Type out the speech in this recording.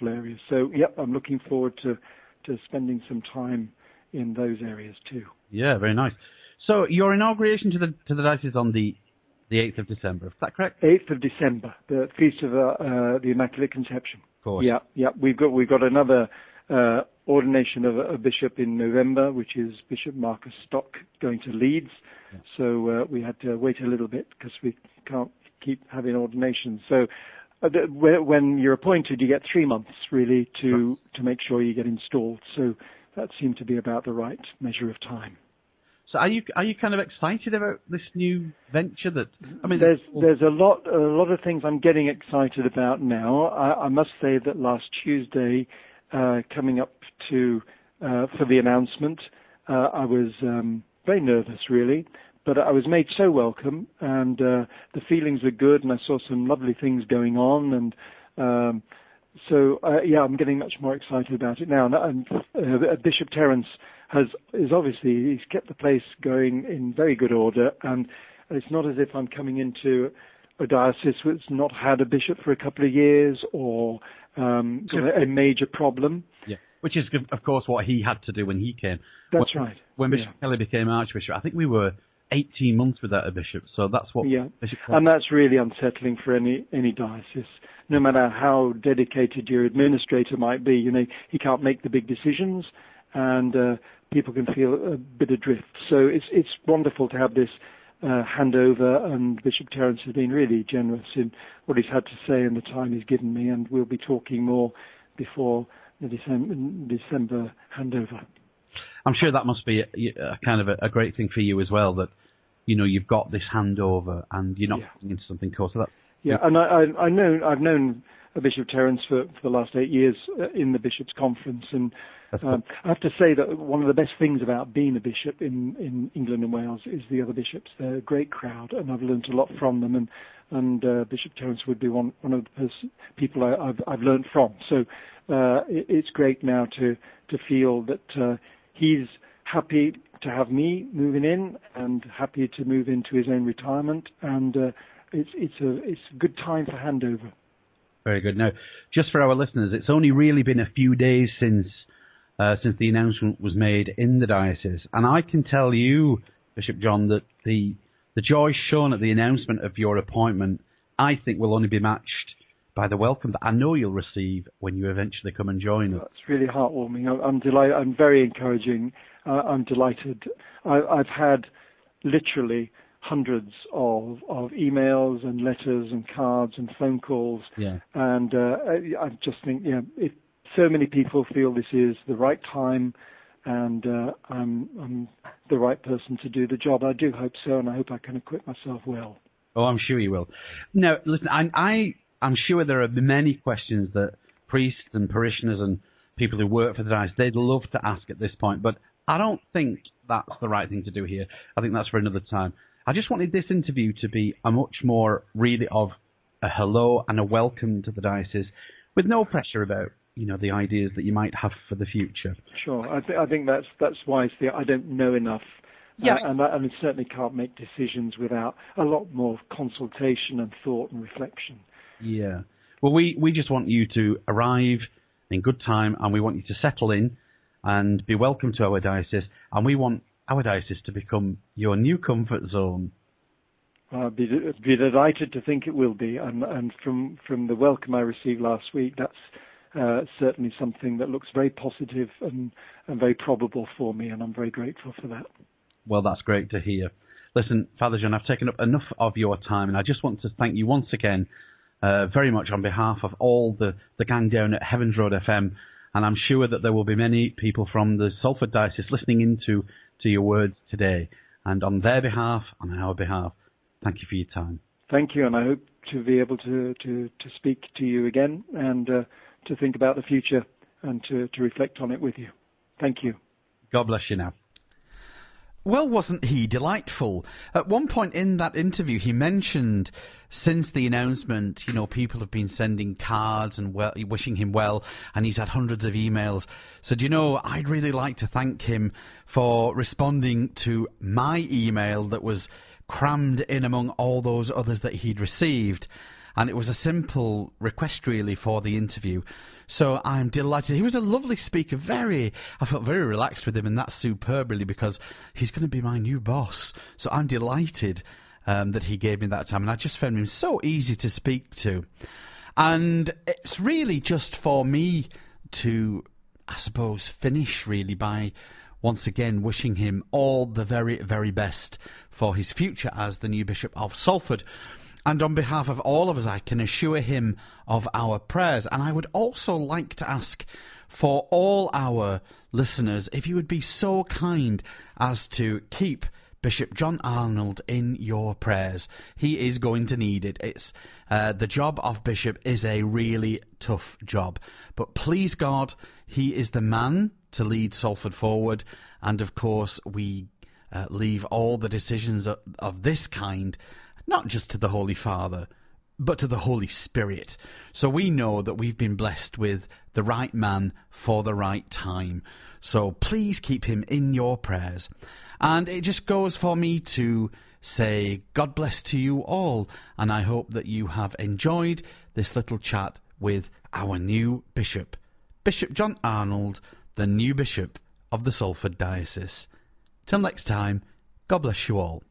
beautiful areas. So, yep, I'm looking forward to to spending some time in those areas too. Yeah, very nice. So your inauguration to the to the diocese on the the 8th of December. Is that correct? 8th of December, the feast of uh, uh, the Immaculate Conception. Of course. Yeah, yeah. We've got we've got another uh, ordination of a, a, bishop in November, which is Bishop Marcus Stock going to Leeds. Yeah. So uh, we had to wait a little bit because we can't keep having ordinations. So when you're appointed, you get three months really to to make sure you get installed. So that seemed to be about the right measure of time. So are you are you kind of excited about this new venture? That I mean, there's there's a lot a lot of things I'm getting excited about now. I, I must say that last Tuesday, uh, coming up to uh, for the announcement, uh, I was um, very nervous really, but I was made so welcome, and uh, the feelings were good, and I saw some lovely things going on, and um, so uh, yeah, I'm getting much more excited about it now. And, and uh, Bishop Terence has is obviously he's kept the place going in very good order, and it's not as if I'm coming into a diocese that's not had a bishop for a couple of years or um, a major problem. Yeah, which is of course what he had to do when he came. That's when, right. When Bishop yeah. Kelly became Archbishop, I think we were 18 months without a bishop. So that's what. Yeah, and that's really unsettling for any any diocese. No matter how dedicated your administrator might be, you know, he can't make the big decisions, and uh, people can feel a bit adrift. So it's it's wonderful to have this uh, handover, and Bishop Terence has been really generous in what he's had to say and the time he's given me, and we'll be talking more before the December, December handover. I'm sure that must be a, a kind of a, a, great thing for you as well that you know you've got this handover and you're not yeah. into something. So that yeah, and I, I, I know I've known Bishop Terence for, for the last eight years uh, in the bishops' conference, and um, I have to say that one of the best things about being a bishop in, in England and Wales is the other bishops. They're a great crowd, and I've learned a lot from them. And and uh, Bishop Terence would be one one of the pers- people I, have I've learned from. So uh, it, it's great now to to feel that uh, he's happy to have me moving in and happy to move into his own retirement. And uh, it's it's a it's a good time for handover. Very good. Now, just for our listeners, it's only really been a few days since uh, since the announcement was made in the diocese. And I can tell you, Bishop John, that the the joy shown at the announcement of your appointment, I think, will only be matched by the welcome that I know you'll receive when you eventually come and join us. That's really heartwarming. I'm delighted. I'm very encouraging. Uh, I'm delighted. I, I've had literally hundreds of of emails and letters and cards and phone calls. Yeah. And uh, I, I just think, yeah, if so many people feel this is the right time and uh, I'm, I'm the right person to do the job. I do hope so, and I hope I can equip myself well. Oh, I'm sure you will. Now, listen, I, I I'm sure there are many questions that priests and parishioners and people who work for the diocese they'd love to ask at this point, but I don't think that's the right thing to do here. I think that's for another time. I just wanted this interview to be a much more really of a hello and a welcome to the diocese, with no pressure about you know the ideas that you might have for the future. Sure, I, th- I think that's that's wise. I don't know enough. Yeah, uh, and, I, and I certainly can't make decisions without a lot more consultation and thought and reflection. Yeah. Well, we, we just want you to arrive in good time and we want you to settle in and be welcome to our diocese. And we want our diocese to become your new comfort zone. I'd be, be delighted to think it will be. And, and from, from the welcome I received last week, that's uh, certainly something that looks very positive and, and very probable for me, and I'm very grateful for that. Well, that's great to hear. Listen, Father John, I've taken up enough of your time, and I just want to thank you once again uh, very much on behalf of all the, the gang down at Heavens Road FM. And I'm sure that there will be many people from the Salford Diocese listening into to your words today. And on their behalf, on our behalf, thank you for your time. Thank you, and I hope to be able to, to, to speak to you again and uh, to think about the future and to, to reflect on it with you. Thank you. God bless you now. Well, wasn't he delightful? At one point in that interview, he mentioned since the announcement, you know, people have been sending cards and well, wishing him well, and he's had hundreds of emails. So, do you know, I'd really like to thank him for responding to my email that was crammed in among all those others that he'd received. And it was a simple request, really, for the interview. So I'm delighted. He was a lovely speaker. Very, I felt very relaxed with him, and that's superb, really, because he's going to be my new boss. So I'm delighted um, that he gave me that time, and I just found him so easy to speak to. And it's really just for me to, I suppose, finish really by once again wishing him all the very, very best for his future as the new Bishop of Salford. And on behalf of all of us, I can assure him of our prayers. And I would also like to ask for all our listeners if you would be so kind as to keep Bishop John Arnold in your prayers. He is going to need it. It's uh, the job of bishop is a really tough job, but please God, he is the man to lead Salford forward. And of course, we uh, leave all the decisions of, of this kind not just to the Holy Father, but to the Holy Spirit. So we know that we've been blessed with the right man for the right time. So please keep him in your prayers. And it just goes for me to say God bless to you all. And I hope that you have enjoyed this little chat with our new bishop, Bishop John Arnold, the new bishop of the Salford Diocese. Till next time, God bless you all.